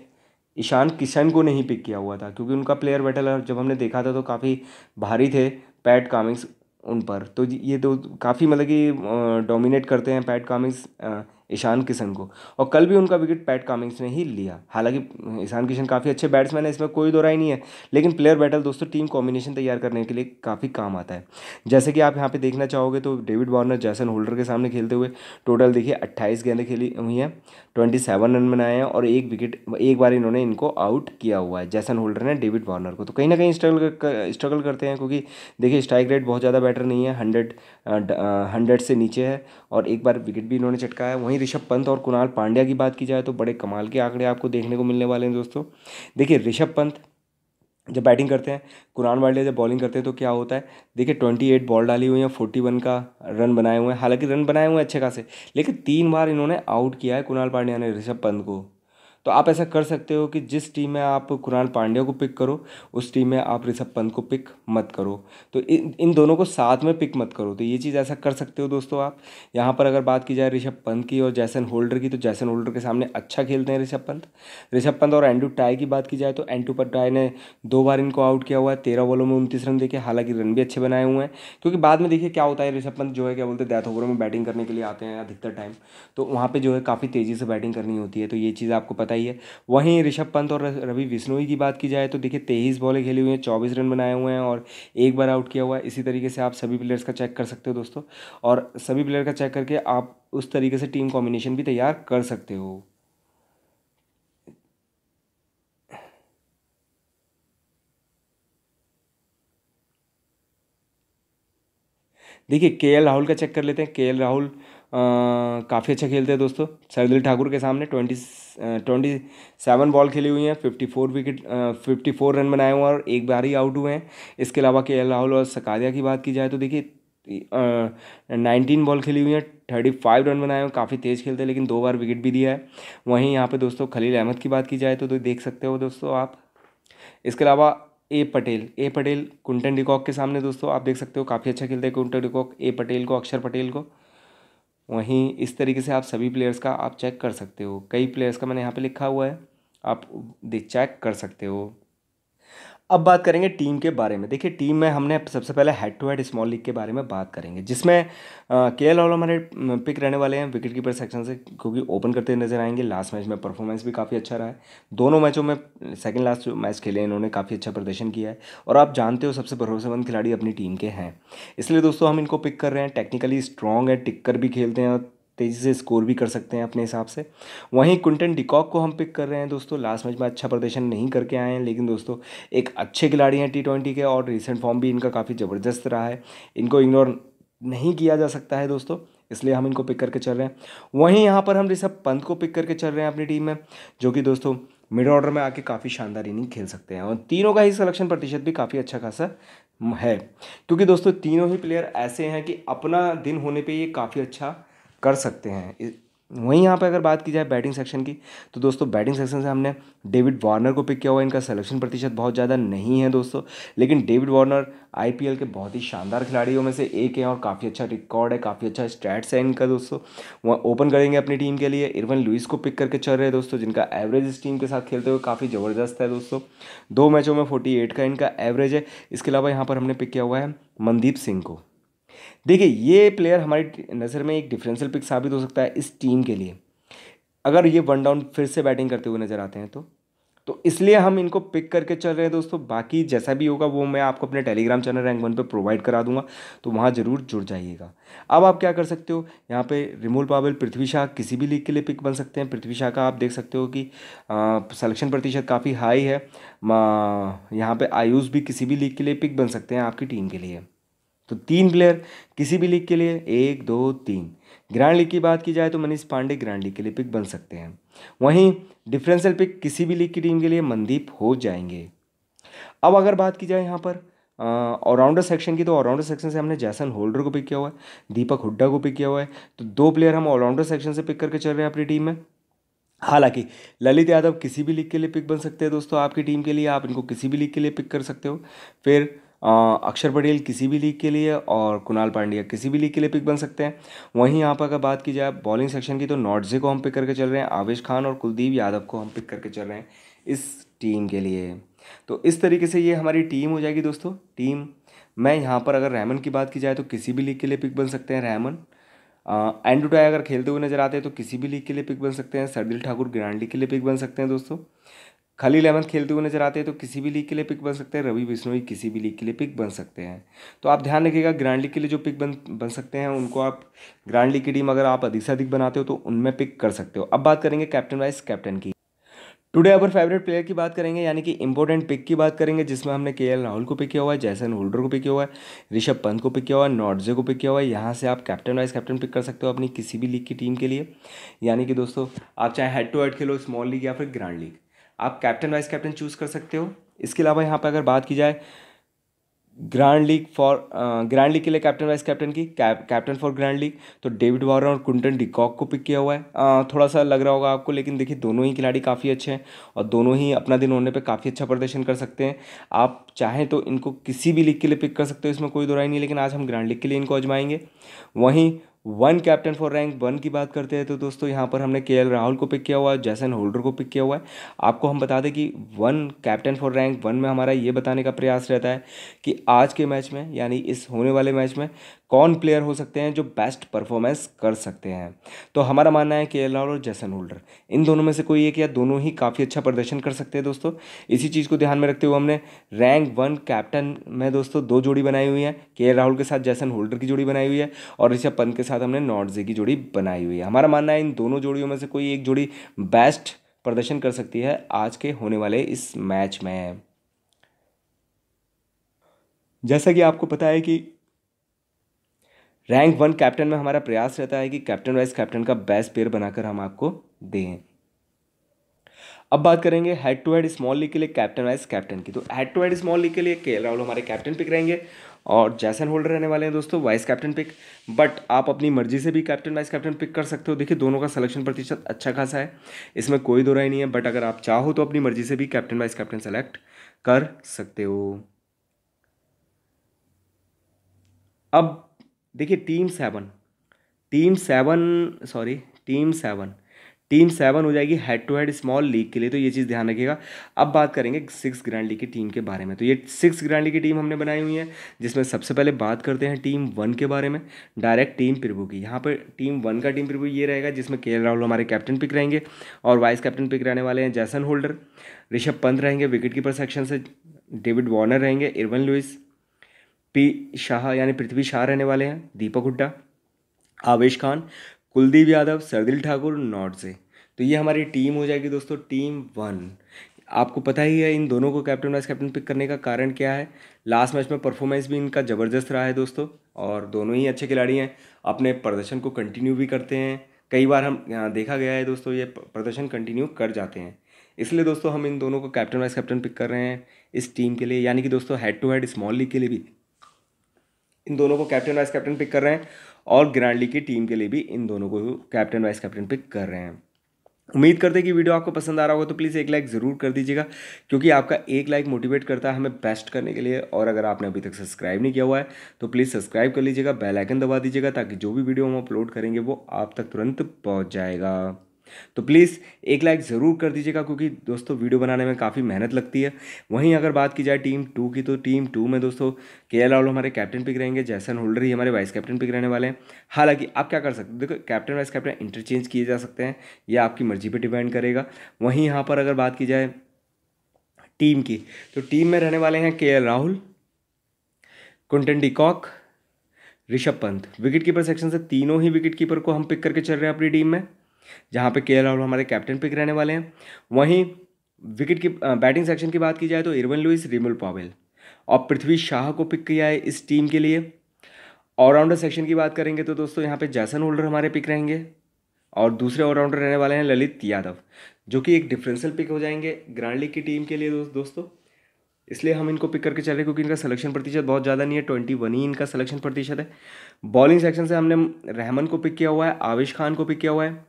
ईशान किशन को नहीं पिक किया हुआ था, क्योंकि उनका प्लेयर बैटल जब हमने देखा था तो काफ़ी भारी थे पैट कामिंग्स उन पर। तो ये तो काफ़ी मतलब कि डोमिनेट करते हैं पैट कामिंग्स ईशान किशन को। और कल भी उनका विकेट पैट कामिंग्स ने ही लिया। हालाँकि ईशान किशन काफ़ी अच्छे बैट्समैन है, इसमें कोई दो राय नहीं है। लेकिन प्लेयर बैटल दोस्तों टीम कॉम्बिनेशन तैयार करने के लिए काफ़ी काम आता है। जैसे कि आप यहाँ पे देखना चाहोगे तो डेविड वार्नर जैसन होल्डर के सामने खेलते हुए टोटल देखिए अट्ठाईस गेंदें खेली हुई हैं ट्वेंटी सेवन रन बनाए हैं और एक विकेट एक बार इन्होंने इनको आउट किया हुआ है जैसन होल्डर ने डेविड वार्नर को। तो कहीं ना कहीं स्ट्रगल स्ट्रगल करते हैं क्योंकि देखिए स्ट्राइक रेट बहुत ज़्यादा बेटर नहीं है हंड्रेड हंड्रेड से नीचे है और एक बार विकेट भी इन्होंने चटकाया, वहीं ऋषभ पंत और कुणाल पांड्या की बात की जाए तो बड़े कमाल के आंकड़े आपको देखने को मिलने वाले हैं दोस्तों। देखिए, ऋषभ पंत जब बैटिंग करते हैं कुरान पांड्या जब बॉलिंग करते हैं तो क्या होता है, देखिए ट्वेंटी एट बॉल डाली हुई है फोर्टी वन का रन बनाए हुए हैं। हालाँकि रन बनाए हुए हैं अच्छे खासे, लेकिन तीन बार इन्होंने आउट किया है कुणाल पांड्या ने ऋषभ पंत को। तो आप ऐसा कर सकते हो कि जिस टीम में आप कुणाल पांड्या को पिक करो, उस टीम में आप ऋषभ पंत को पिक मत करो। तो इन इन दोनों को साथ में पिक मत करो। तो ये चीज़ ऐसा कर सकते हो दोस्तों आप। यहाँ पर अगर बात की जाए ऋषभ पंत की और जैसन होल्डर की तो जैसन होल्डर के सामने अच्छा खेलते हैं ऋषभ पंत। ऋषभ पंत और एंडू टाई की बात की जाए तो एंडू पर टाई ने दो बार इनको आउट किया हुआ है। तेरह बॉलों में उनतीस रन देखे हालाँकि रन भी अच्छे बनाए हुए हैं। क्योंकि बाद में देखिए क्या होता है, ऋषभ पंत जो है क्या बोलते हैं डेथ ओवरों में बैटिंग करने के लिए आते हैं अधिकतर टाइम तो वहाँ पर जो है काफ़ी तेज़ी से बैटिंग करनी होती है। तो ये चीज़ आपको पता वहीं वहीं ऋषभ पंत और रवि बिश्नोई की बात की जाए तो देखिए तेईस बॉलें खेली हुई हैं, चौबीस रन बनाए हुए हैं और एक बार आउट किया हुआ है। इसी तरीके से आप सभी प्लेयर्स का चेक कर सकते हो दोस्तों और सभी प्लेयर का चेक करके आप उस तरीके से टीम कॉम्बिनेशन भी तैयार कर सकते हो। देखिए के एल राहुल का चेक कर लेते हैं। के एल राहुल काफ़ी अच्छा खेलते हैं दोस्तों। सरदिल ठाकुर के सामने ट्वेंटी ट्वेंटी सेवन बॉल खेली हुई हैं fifty four wicket fifty four run बनाए हुए हैं और एक बार ही आउट हुए हैं। इसके अलावा के एल राहुल और सकारिया की बात की जाए तो देखिए नाइनटीन बॉल खेली हुई है थर्टी फाइव रन बनाए हुए काफ़ी तेज़ खेलते हैं लेकिन दो बार विकेट भी दिया है। वहीं यहाँ पे दोस्तों खलील अहमद की बात की जाए तो, तो देख सकते हो दोस्तों आप। इसके अलावा A Patel A Patel Quinton de Kock के सामने दोस्तों आप देख सकते हो काफ़ी अच्छा खेलते हैं कुंटन डिकॉक ए पटेल को अक्षर पटेल को। वहीं इस तरीके से आप सभी प्लेयर्स का आप चेक कर सकते हो। कई प्लेयर्स का मैंने यहाँ पे लिखा हुआ है। आप दे चेक कर सकते हो। अब बात करेंगे टीम के बारे में। देखिए, टीम में हमने सबसे पहले head to head small league के बारे में बात करेंगे, जिसमें के एल राहुल हमारे पिक रहने वाले हैं विकेट कीपर सेक्शन से, क्योंकि ओपन करते नज़र आएँगे। लास्ट मैच में परफॉर्मेंस भी काफ़ी अच्छा रहा है। दोनों मैचों में सेकंड लास्ट मैच खेले इन्होंने, काफ़ी अच्छा प्रदर्शन किया है। और आप जानते हो, सबसे भरोसेमंद खिलाड़ी अपनी टीम के हैं। इसलिए दोस्तों, हम इनको पिक कर रहे हैं। टेक्निकली स्ट्रॉन्ग है, टिक्कर भी खेलते हैं तेज़ी से स्कोर भी कर सकते हैं अपने हिसाब से। वहीं कुंटन डिकॉक को हम पिक कर रहे हैं दोस्तों। लास्ट मैच में अच्छा प्रदर्शन नहीं करके आए हैं, लेकिन दोस्तों, एक अच्छे खिलाड़ी हैं टी ट्वेंटी के और रिसेंट फॉर्म भी इनका काफ़ी ज़बरदस्त रहा है। इनको इग्नोर नहीं किया जा सकता है दोस्तों, इसलिए हम इनको पिक करके चल रहे हैं। वहीं यहाँ पर हम ऋषभ पंत को पिक करके चल रहे हैं अपनी टीम में, जो कि दोस्तों मिड ऑर्डर में आके काफ़ी शानदार इनिंग खेल सकते हैं। और तीनों का ही सिलेक्शन प्रतिशत भी काफ़ी अच्छा खासा है। क्योंकि दोस्तों, तीनों ही प्लेयर ऐसे हैं कि अपना दिन होने पे ये काफ़ी अच्छा कर सकते हैं। वहीं यहाँ पे अगर बात की जाए बैटिंग सेक्शन की तो दोस्तों बैटिंग सेक्शन से हमने डेविड वार्नर को पिक किया हुआ इनका सिलेक्शन प्रतिशत बहुत ज़्यादा नहीं है दोस्तों, लेकिन डेविड वार्नर आईपीएल के बहुत ही शानदार खिलाड़ियों में से एक है और काफ़ी अच्छा रिकॉर्ड है, काफ़ी अच्छा स्टैट्स है इनका दोस्तों। वह ओपन करेंगे अपनी टीम के लिए। इरवन लुइस को पिक करके चल रहे हैं दोस्तों, जिनका एवरेज इस टीम के साथ खेलते हुए काफ़ी ज़बरदस्त है दोस्तों। दो मैचों में फोर्टी का इनका एवरेज है। इसके अलावा यहाँ पर हमने पिक किया हुआ है मनदीप सिंह को। देखिए, ये प्लेयर हमारी नज़र में एक डिफरेंशियल पिक साबित हो सकता है इस टीम के लिए। अगर ये वन डाउन फिर से बैटिंग करते हुए नज़र आते हैं तो। तो इसलिए हम इनको पिक करके चल रहे हैं दोस्तों। बाकी जैसा भी होगा वो मैं आपको अपने टेलीग्राम चैनल रैंक वन पे प्रोवाइड करा दूँगा। तो वहाँ ज़रूर जुड़ जाइएगा। अब आप क्या कर सकते हो? यहाँ पे रिमोल पावल पृथ्वी शाह किसी भी लीग के लिए पिक बन सकते हैं। पृथ्वी शाह का आप देख सकते हो कि सलेक्शन प्रतिशत काफ़ी हाई है। यहाँ पर आयुष भी किसी भी लीग के लिए पिक बन सकते हैं आपकी टीम के लिए। तो तीन प्लेयर किसी भी लीग के लिए, एक, दो, तीन। ग्रैंड लीग की बात की जाए तो मनीष पांडे ग्रैंड लीग के लिए पिक बन सकते हैं। वहीं डिफरेंशियल पिक किसी भी लीग की टीम के लिए मनदीप हो जाएँगे। अब अगर बात की जाए यहाँ पर ऑलराउंडर सेक्शन की तो ऑलराउंडर सेक्शन से हमने जैसन होल्डर को पिक किया हुआ है, दीपक हुड्डा को पिक किया हुआ है। तो दो प्लेयर हम ऑलराउंडर सेक्शन से पिक करके चल रहे हैं अपनी टीम में। हालाँकि ललित यादव किसी भी लीग के लिए पिक बन सकते हैं दोस्तों, आपकी टीम के लिए, आप इनको किसी भी लीग के लिए पिक कर सकते हो। फिर अक्षर पटेल किसी भी लीग के लिए और कुणाल पांड्या किसी भी लीग के लिए पिक बन सकते हैं। वहीं यहाँ पर अगर बात की जाए, बॉलिंग सेक्शन की तो नॉटजे को हम पिक करके चल रहे हैं, आवेश खान और कुलदीप यादव को हम पिक करके चल रहे हैं इस टीम के लिए। तो इस तरीके से ये हमारी टीम हो जाएगी दोस्तों टीम मैं यहाँ पर अगर रैमन की बात की जाए तो किसी भी लीग के लिए पिक बन सकते हैं रैमन एंड्रू टाई अगर खेलते हुए नज़र आते हैं तो किसी भी लीग के लिए पिक बन सकते हैं, सरदिल ठाकुर ग्रांड के लिए पिक बन सकते हैं दोस्तों। खलील अहमद खेलते हुए नज़र आते हैं तो किसी भी लीग के लिए पिक बन सकते हैं, रवि बिश्नोई किसी भी लीग के लिए पिक बन सकते हैं। तो आप ध्यान रखिएगा ग्रैंड लीग के लिए जो पिक बन बन सकते हैं, उनको आप ग्रैंड लीग की टीम अगर आप अधिक से अधिक बनाते हो तो उनमें पिक कर सकते हो। अब बात करेंगे कैप्टन वाइस कैप्टन की। टुडे अवर फेवरेट प्लेयर की बात करेंगे, यानी कि इंपॉर्टेंट पिक की बात करेंगे, जिसमें हमने के एल राहुल को पिक किया हुआ है जैसन होल्डर को पिक किया हुआ है ऋषभ पंत को पिक किया हुआ है नॉर्जे को पिक किया हुआ है। यहाँ से आप कैप्टन वाइस कैप्टन पिक कर सकते हो अपनी किसी भी लीग की टीम के लिए। यानी कि दोस्तों, आप चाहे हेड टू हेड खेलो स्मॉल लीग या फिर ग्रांड लीग आप कैप्टन वाइस कैप्टन चूज़ कर सकते हो। इसके अलावा यहाँ पर अगर बात की जाए grand league for grand league के लिए कैप्टन वाइस कैप्टन की कैप्टन फॉर ग्रैंड लीग तो डेविड वार्नर और कुंटन डिकॉक को पिक किया हुआ है। uh, थोड़ा सा लग रहा होगा आपको लेकिन देखिए दोनों ही खिलाड़ी काफ़ी अच्छे हैं और दोनों ही अपना दिन होने पे काफ़ी अच्छा प्रदर्शन कर सकते हैं। आप चाहें तो इनको किसी भी लीग के लिए पिक कर सकते हो इसमें कोई दो राय नहीं लेकिन आज हम ग्रैंड लीग के लिए इनको आजमाएँगे। वहीं one captain for rank one की बात करते हैं तो दोस्तों, यहाँ पर हमने के राहुल को पिक किया हुआ है, जैसन होल्डर को पिक किया हुआ है। आपको हम बता दें कि one captain for rank one में हमारा ये बताने का प्रयास रहता है कि आज के मैच में, यानी इस होने वाले मैच में, कौन प्लेयर हो सकते हैं जो बेस्ट परफॉर्मेंस कर सकते हैं। तो हमारा मानना है के राहुल और जैसन होल्डर। इन दोनों में से कोई एक या दोनों ही काफ़ी अच्छा प्रदर्शन कर सकते हैं दोस्तों। इसी चीज़ को ध्यान में रखते हुए हमने रैंक वन कैप्टन में दोस्तों दो जोड़ी बनाई हुई है। के राहुल के साथ जैसन होल्डर की जोड़ी बनाई हुई है और ऋषभ पंत के साथ हमने नॉर्जे की जोड़ी बनाई हुई है। हमारा मानना है इन दोनों जोड़ियों में से कोई एक जोड़ी बेस्ट प्रदर्शन कर सकती है आज के होने वाले इस मैच में। जैसा कि आपको पता है कि रैंक वन कैप्टन में हमारा प्रयास रहता है कि कैप्टन वाइस कैप्टन का बेस्ट पेयर बनाकर हम आपको दें। अब बात करेंगे head to head small league के लिए कैप्टन वाइस कैप्टन की। तो head to head small league के लिए के राहुल हमारे कैप्टन पिक रहेंगे। और जैसन होल्डर रहने वाले हैं दोस्तों वाइस कैप्टन पिक बट आप अपनी मर्ज़ी से भी कैप्टन वाइस कैप्टन पिक कर सकते हो। देखिए, दोनों का सिलेक्शन प्रतिशत अच्छा खासा है। इसमें कोई दो राय नहीं है बट अगर आप चाहो तो अपनी मर्ज़ी से भी कैप्टन वाइस कैप्टन सेलेक्ट कर सकते हो। अब देखिए team seven team seven sorry team seven team seven हो जाएगी head to head small league के लिए तो ये चीज़ ध्यान रखिएगा। अब बात करेंगे सिक्स ग्रैंड लीग की टीम के बारे में। तो ये सिक्स ग्रैंड लीग की टीम हमने बनाई हुई है, जिसमें सबसे पहले बात करते हैं टीम वन के बारे में। डायरेक्ट टीम प्रभु की। यहाँ पर टीम वन का टीम प्रभु ये रहेगा, जिसमें के राहुल हमारे कैप्टन पिक रहेंगे और वाइस कैप्टन पिक रहने वाले हैं जैसन होल्डर ऋषभ पंत रहेंगे विकेट कीपर सेक्शन से डेविड वॉर्नर रहेंगे इरवन लुइस पी शाह यानी पृथ्वी शाह रहने वाले हैं दीपक हुड्डा आवेश खान कुलदीप यादव, सरदिल ठाकुर नॉर्थ से। तो ये हमारी टीम हो जाएगी दोस्तों, टीम वन। आपको पता ही है, इन दोनों को कैप्टन वाइस कैप्टन पिक करने का कारण क्या है? लास्ट मैच में परफॉर्मेंस भी इनका ज़बरदस्त रहा है दोस्तों, और दोनों ही अच्छे खिलाड़ी हैं। अपने प्रदर्शन को कंटिन्यू भी करते हैं। कई बार हम देखा गया है दोस्तों, ये प्रदर्शन कंटिन्यू कर जाते हैं। इसलिए दोस्तों, हम इन दोनों को कैप्टन वाइस कैप्टन पिक कर रहे हैं, इस टीम के लिए, यानी कि दोस्तों head to head small league के लिए भी। इन दोनों को कैप्टन वाइस कैप्टन पिक कर रहे हैं और ग्रैंड लीग की टीम के लिए भी इन दोनों को कैप्टन वाइस कैप्टन पिक कर रहे हैं। उम्मीद करते हैं कि वीडियो आपको पसंद आ रहा होगा तो प्लीज़ एक लाइक ज़रूर कर दीजिएगा, क्योंकि आपका एक लाइक मोटिवेट करता है हमें बेस्ट करने के लिए, और अगर आपने अभी तक सब्सक्राइब नहीं किया हुआ है तो प्लीज़ सब्सक्राइब कर लीजिएगा बेल आइकन दबा दीजिएगा, ताकि जो भी वीडियो हम अपलोड करेंगे, वो आप तक तुरंत पहुँच जाएगा। तो प्लीज़ एक लाइक ज़रूर कर दीजिएगा, क्योंकि दोस्तों वीडियो बनाने में काफ़ी मेहनत लगती है। वहीं अगर बात की जाए टीम टू की तो टीम टू में दोस्तों के एल राहुल हमारे कैप्टन पिक रहेंगे जैसन होल्डर ही हमारे वाइस कैप्टन पिक रहने वाले हैं। हालाँकि आप क्या कर सकते, देखो कैप्टन वाइस कैप्टन इंटरचेंज किए जा सकते हैं यह आपकी मर्ज़ी पर डिपेंड करेगा। वहीं यहाँ पर अगर बात की जाए टीम की तो टीम में रहने वाले हैं K Rahul Quinton de Kock Rishabh Pant wicket keeper section से तीनों ही विकेट कीपर को हम पिक करके चल रहे हैं अपनी टीम में। जहाँ पे के राहुल हमारे कैप्टन पिक रहने वाले हैं। वहीं विकेट की बैटिंग सेक्शन की बात की जाए तो इरवन लुइस रिमुल पॉवेल और पृथ्वी शाह को पिक किया है इस टीम के लिए। ऑलराउंडर सेक्शन की बात करेंगे तो दोस्तों यहाँ पे जैसन होल्डर हमारे पिक रहेंगे और दूसरे ऑलराउंडर रहने वाले हैं ललित यादव, जो कि एक डिफरेंशियल पिक हो जाएँगे ग्रांड लीग की टीम के लिए दोस्त, दोस्तों। इसलिए हम इनको पिक करके चल रहे क्योंकि इनका सिलेक्शन प्रतिशत बहुत ज़्यादा नहीं है ट्वेंटी वन ही इनका सिलेक्शन प्रतिशत है। बॉलिंग सेक्शन से हमने रहमन को पिक किया हुआ है, आविश खान को पिक किया हुआ है।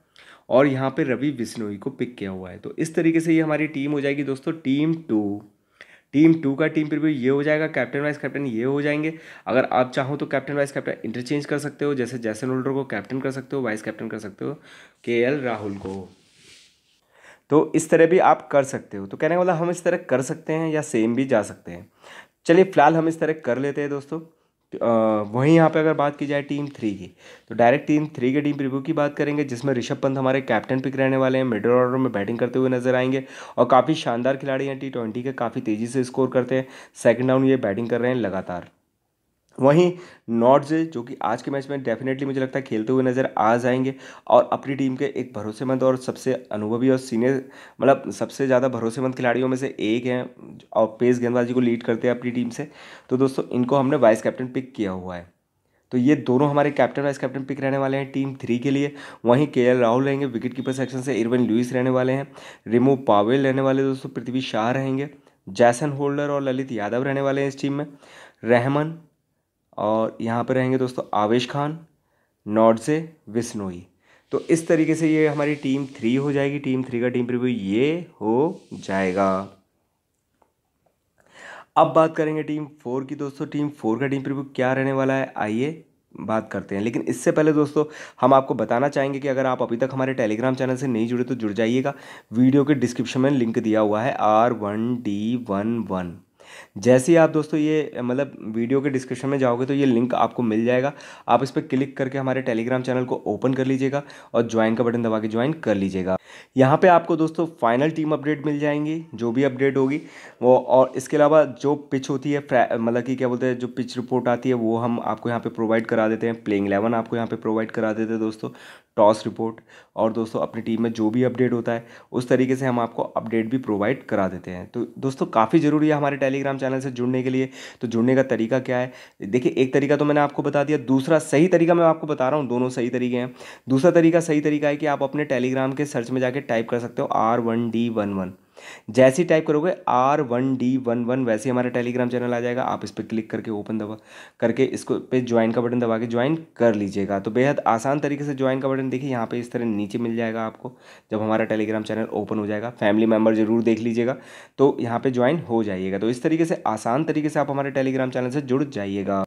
और यहाँ पे रवि बिश्नोई को पिक किया हुआ है। तो इस तरीके से ये हमारी टीम हो जाएगी दोस्तों। टीम टू टीम टू का टीम प्रिव्यू ये हो जाएगा। कैप्टन वाइस कैप्टन ये हो जाएँगे। अगर आप चाहो तो कैप्टन वाइस कैप्टन इंटरचेंज कर सकते हो। जैसे जैसन होल्डर को कैप्टन कर सकते हो वाइस कैप्टन कर सकते हो। के राहुल को। तो इस तरह भी आप कर सकते हो। तो कहने का मतलब हम इस तरह कर सकते हैं या सेम भी जा सकते हैं। चलिए फ़िलहाल हम इस तरह कर लेते हैं दोस्तों। वहीं यहाँ पे अगर बात की जाए टीम थ्री की तो डायरेक्ट टीम थ्री के टीम प्रिव्यू की बात करेंगे, जिसमें ऋषभ पंत हमारे कैप्टन पिक रहने वाले हैं, मिडिल ऑर्डर में बैटिंग करते हुए नज़र आएँगे, और काफ़ी शानदार खिलाड़ी हैं टी ट्वेंटी के, काफ़ी तेज़ी से स्कोर करते हैं, सेकंड राउंड ये बैटिंग कर रहे हैं लगातार। वहीं नॉर्ड्स जो कि आज के मैच में डेफिनेटली मुझे लगता है खेलते हुए नज़र आ जाएँगे। और अपनी टीम के एक भरोसेमंद और सबसे अनुभवी और सीनियर मतलब सबसे ज़्यादा भरोसेमंद खिलाड़ियों में से एक हैं, और पेस गेंदबाजी को लीड करते हैं अपनी टीम से। तो दोस्तों, इनको हमने वाइस कैप्टन पिक किया हुआ है। तो ये दोनों हमारे कैप्टन वाइस कैप्टन पिक रहने वाले हैं टीम थ्री के लिए। वहीं के एल राहुल रहेंगे विकेट कीपर सेक्शन से इरवन लुइस रहने वाले हैं। रिमू पावेल रहने वाले दोस्तों, पृथ्वी शाह रहेंगे। जैसन होल्डर और ललित यादव रहने वाले हैं इस टीम में। रहमान और यहाँ पर रहेंगे दोस्तों आवेश खान नॉर्डसे विस्नोई। तो इस तरीके से ये हमारी टीम थ्री हो जाएगी, टीम थ्री का टीम प्रिव्यू ये हो जाएगा। अब बात करेंगे टीम फोर की दोस्तों, टीम फोर का टीम प्रिव्यू क्या रहने वाला है, आइए बात करते हैं। लेकिन इससे पहले दोस्तों, हम आपको बताना चाहेंगे कि अगर आप अभी तक हमारे टेलीग्राम चैनल से नहीं जुड़े तो जुड़ जाइएगा। वीडियो के डिस्क्रिप्शन में लिंक दिया हुआ है R one D one one जैसे ही आप दोस्तों ये मतलब वीडियो के डिस्क्रिप्शन में जाओगे तो ये लिंक आपको मिल जाएगा। आप इस पर क्लिक करके हमारे टेलीग्राम चैनल को ओपन कर लीजिएगा और ज्वाइन का बटन दबा के ज्वाइन कर लीजिएगा। यहाँ पे आपको दोस्तों फाइनल टीम अपडेट मिल जाएँगी, जो भी अपडेट होगी, वो और इसके अलावा जो पिच होती है मतलब कि क्या बोलते हैं, जो पिच रिपोर्ट आती है, वो हम आपको यहाँ पे प्रोवाइड करा देते हैं। प्लेइंग इलेवन आपको यहाँ पे प्रोवाइड करा देते हैं दोस्तों। टॉस रिपोर्ट और दोस्तों अपनी टीम में जो भी अपडेट होता है, उस तरीके से हम आपको अपडेट भी प्रोवाइड करा देते हैं। तो दोस्तों काफ़ी ज़रूरी है हमारे टेलीग्राम चैनल से जुड़ने के लिए। तो जुड़ने का तरीका क्या है? देखिए, एक तरीका तो मैंने आपको बता दिया, दूसरा सही तरीका मैं आपको बता रहा हूँ, दोनों सही तरीके हैं। दूसरा तरीका सही तरीका है कि आप अपने टेलीग्राम के सर्च में जाके टाइप कर सकते हो R one D one one जैसे ही टाइप करोगे R one D one one वैसे ही हमारा टेलीग्राम चैनल आ जाएगा। आप इस पर क्लिक करके ओपन दबा, करके इसको पे ज्वाइन का बटन दबा के ज्वाइन कर लीजिएगा। तो बेहद आसान तरीके से ज्वाइन का बटन देखिए, यहाँ पे इस तरह नीचे मिल जाएगा आपको, जब हमारा टेलीग्राम चैनल ओपन हो जाएगा। फैमिली मेंबर ज़रूर देख लीजिएगा। तो यहाँ पर ज्वाइन हो जाइएगा। तो इस तरीके से, आसान तरीके से आप हमारे टेलीग्राम चैनल से जुड़ जाइएगा।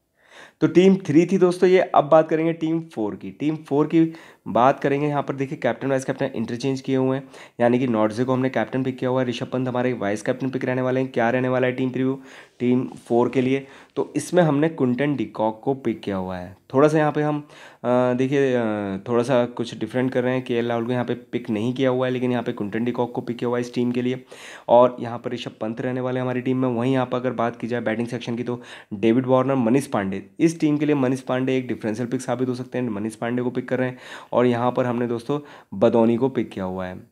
तो टीम थ्री थी दोस्तों ये। अब बात करेंगे टीम फोर की। टीम फोर की बात करेंगे यहाँ पर, देखिए कैप्टन वाइस कैप्टन इंटरचेंज किए हुए हैं। यानी कि नॉर्जे को हमने कैप्टन पिक किया हुआ है। ऋषभ पंत हमारे वाइस कैप्टन पिक रहने वाले हैं। क्या रहने वाला है टीम प्रीव्यू टीम फोर के लिए। तो इसमें हमने कुंटन डिकॉक को पिक किया हुआ है। थोड़ा सा यहाँ पे हम देखिए थोड़ा सा कुछ डिफरेंट कर रहे हैं। के एल राहुल को यहाँ पे पिक नहीं किया हुआ है, लेकिन यहाँ पे कुंटन डिकॉक को पिक किया हुआ है इस टीम के लिए। और यहाँ पर ऋषभ पंत रहने वाले हमारी टीम में। वहीं यहाँ पर अगर बात की जाए बैटिंग सेक्शन की तो डेविड वार्नर मनीष पांडे इस टीम के लिए मनीष पांडे एक डिफरेंशियल पिक साबित हो सकते हैं। मनीष पांडे को पिक कर रहे हैं। और यहाँ पर हमने दोस्तों बदौनी को पिक किया हुआ है।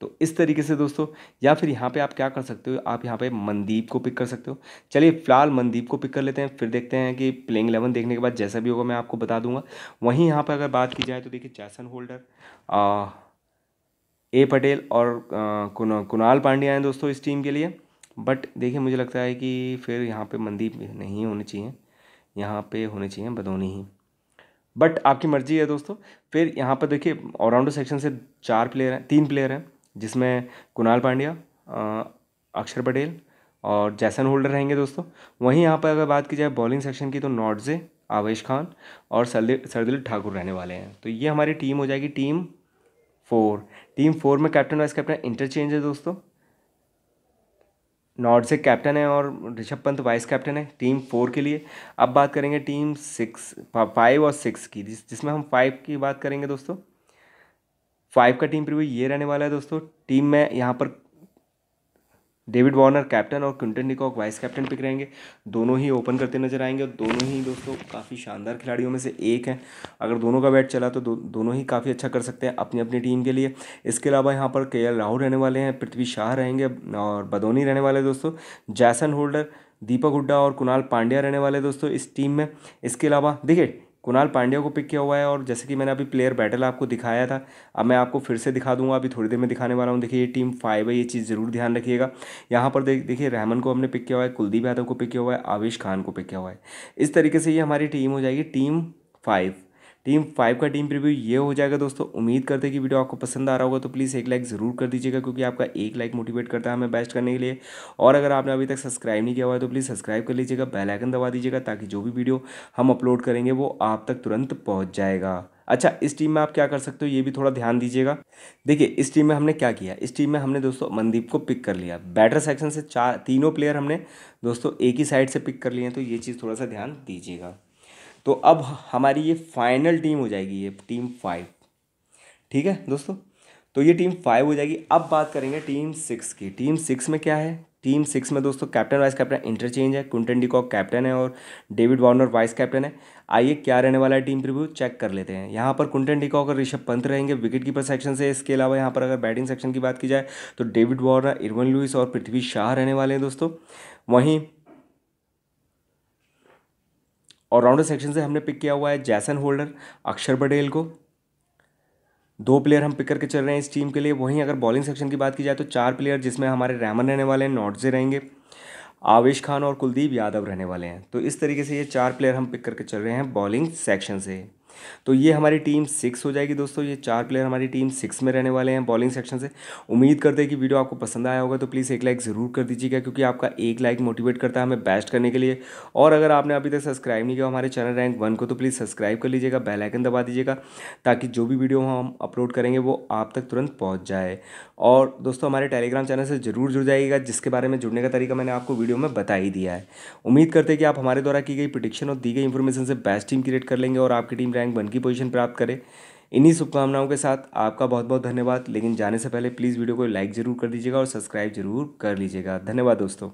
तो इस तरीके से दोस्तों या फिर यहाँ पे आप क्या कर सकते हो आप यहाँ पे मनदीप को पिक कर सकते हो। चलिए फ़िलहाल मनदीप को पिक कर लेते हैं फिर देखते हैं कि प्लेइंग इलेवन देखने के बाद जैसा भी होगा मैं आपको बता दूँगा। वहीं यहाँ पर अगर बात की जाए तो देखिए जैसन होल्डर आ, ए पटेल और कुणाल पांड्या हैं दोस्तों इस टीम के लिए। बट देखिए मुझे लगता है कि फिर यहाँ पर मनदीप नहीं होने चाहिए। यहाँ पर होने चाहिए बदौनी ही। बट आपकी मर्ज़ी है दोस्तों। फिर यहाँ पर देखिए ऑलराउंडर सेक्शन से चार प्लेयर हैं, तीन प्लेयर हैं, जिसमें कुणाल पांड्या अक्षर पटेल और जैसन होल्डर रहेंगे दोस्तों। वहीं यहाँ पर अगर बात की जाए बॉलिंग सेक्शन की तो नॉटजे आवेश खान और सरदिल ठाकुर रहने वाले हैं। तो ये हमारी टीम हो जाएगी टीम फोर टीम फोर में कैप्टन वाइस कैप्टन इंटरचेंज है दोस्तों। नॉर्थ से कैप्टन है और ऋषभ पंत वाइस कैप्टन है, टीम फोर के लिए। अब बात करेंगे टीम सिक्स फाइव और सिक्स की, जिस, जिसमें हम फाइव की बात करेंगे दोस्तों। फाइव का टीम प्रीव्यू ये रहने वाला है दोस्तों। टीम में यहाँ पर डेविड वार्नर कैप्टन और Quinton de Kock vice captain pick रहेंगे। दोनों ही ओपन करते नज़र आएँगे और दोनों ही दोस्तों काफ़ी शानदार खिलाड़ियों में से एक हैं। अगर दोनों का बैट चला तो दो, दोनों ही काफ़ी अच्छा कर सकते हैं अपनी अपनी टीम के लिए। इसके अलावा यहाँ पर के राहुल रहने वाले हैं पृथ्वी शाह रहेंगे और बदोनी रहने वाले दोस्तों जैसन होल्डर दीपक हुड्डा और कुणाल पांड्या रहने वाले दोस्तों इस टीम में। इसके अलावा देखिए कुणाल पांड्या को पिक किया हुआ है और जैसे कि मैंने अभी प्लेयर बैटल आपको दिखाया था, अब मैं आपको फिर से दिखा दूँगा, अभी थोड़ी देर में दिखाने वाला हूँ। देखिए, ये टीम फाइव है, ये चीज़ ज़रूर ध्यान रखिएगा। यहाँ पर देख, देखिए, रहमन को हमने पिक किया हुआ है, कुलदीप यादव को पिक किया हुआ है, आवेश खान को पिक किया हुआ है। इस तरीके से ये हमारी टीम हो जाएगी टीम फाइव टीम फाइव का टीम प्रीव्यू ये हो जाएगा दोस्तों। उम्मीद करते हैं कि वीडियो आपको पसंद आ रहा होगा तो प्लीज़ एक लाइक ज़रूर कर दीजिएगा, क्योंकि आपका एक लाइक मोटिवेट करता है हमें बेस्ट करने के लिए। और अगर आपने अभी तक सब्सक्राइब नहीं किया हुआ है तो प्लीज़ सब्सक्राइब कर लीजिएगा, बेल आइकन दबा दीजिएगा, ताकि जो भी वीडियो हम अपलोड करेंगे, वो आप तक तुरंत पहुँच जाएगा। अच्छा इस टीम में आप क्या कर सकते हो, ये भी थोड़ा ध्यान दीजिएगा। देखिए, इस टीम में हमने क्या किया? इस टीम में हमने दोस्तों मनदीप को पिक कर लिया। बैटर सेक्शन से चार, तीनों प्लेयर हमने दोस्तों एक ही साइड से पिक कर लिए हैं तो ये चीज़ थोड़ा सा ध्यान दीजिएगा। तो अब हमारी ये फाइनल टीम हो जाएगी ये टीम फाइव ठीक है दोस्तों? तो ये टीम फाइव हो जाएगी। अब बात करेंगे टीम सिक्स की। टीम सिक्स में क्या है? टीम सिक्स में दोस्तों कैप्टन वाइस कैप्टन इंटरचेंज है। कुंटन डिकॉक कैप्टन है और डेविड वार्नर वाइस कैप्टन है। आइए क्या रहने वाला है टीम प्रीव्यू चेक कर लेते हैं। यहाँ पर कुंटन डिकॉक और ऋषभ पंत रहेंगे। विकेट कीपर सेक्शन से इसके अलावा यहाँ पर अगर बैटिंग सेक्शन की बात की जाए तो डेविड वार्नर इरवन लुइस और पृथ्वी शाह रहने वाले हैं दोस्तों। वहीं और राउंडर सेक्शन से हमने पिक किया हुआ है जैसन होल्डर अक्षर पटेल को। दो प्लेयर हम पिक करके चल रहे हैं इस टीम के लिए। वहीं अगर बॉलिंग सेक्शन की बात की जाए तो चार प्लेयर जिसमें हमारे रहमन रहने वाले हैं नॉटजे रहेंगे। आवेश खान और कुलदीप यादव रहने वाले हैं। तो इस तरीके से ये चार प्लेयर हम पिक करके चल रहे हैं बॉलिंग सेक्शन से। तो ये हमारी टीम सिक्स हो जाएगी दोस्तों, ये चार प्लेयर हमारी टीम सिक्स में रहने वाले हैं बॉलिंग सेक्शन से। उम्मीद करते हैं कि वीडियो आपको पसंद आया होगा तो प्लीज़ एक लाइक ज़रूर कर दीजिएगा, क्योंकि आपका एक लाइक मोटिवेट करता है हमें बेस्ट करने के लिए। और अगर आपने अभी तक सब्सक्राइब नहीं किया हमारे चैनल रैंक वन को तो प्लीज़ सब्सक्राइब कर लीजिएगा बेलाइकन दबा दीजिएगा, ताकि जो भी वीडियो हम अपलोड करेंगे, वो आप तक तुरंत पहुँच जाए। और दोस्तों, हमारे टेलीग्राम चैनल से ज़रूर जुड़ जाइएगा, जिसके बारे में जुड़ने का तरीका मैंने आपको वीडियो में बता ही दिया है। उम्मीद करते हैं कि आप हमारे द्वारा की गई प्रिडिक्शन और दी गई इन्फॉर्मेशन से बेस्ट टीम क्रिएट कर लेंगे और आपकी टीम रैंक वन की पोजीशन प्राप्त करे। इन्हीं शुभकामनाओं के साथ आपका बहुत बहुत धन्यवाद। लेकिन जाने से पहले प्लीज़ वीडियो को लाइक ज़रूर कर दीजिएगा और सब्सक्राइब ज़रूर कर लीजिएगा। धन्यवाद दोस्तों।